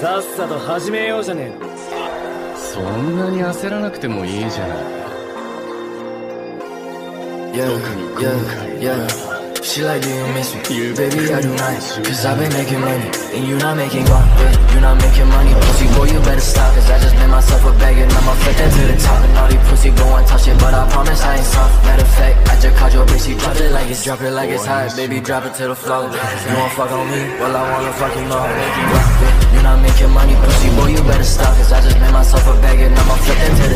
さっさと始めようじゃねえのそんなに焦らなくてもいいじゃない Yeah, yeah, yeah. She like, do you miss me? Baby, I do not. Cause I've been making money, and you not making guap. Yeah, you not making money, pussy boy, you better stop. Cause I just made myself a bag, and I'ma flip that to the top. And all these pussy go and touch it, but I promise I ain't soft. Matter of fact, I just called your bitch, she drop it like it's, drop it like it's hot. Baby, drop it to the floor. You wanna fuck on me? Well, I wanna fuck you more. Yeah, you money, pussy boy, you better stop. Cause I just made myself a bag, and I'ma.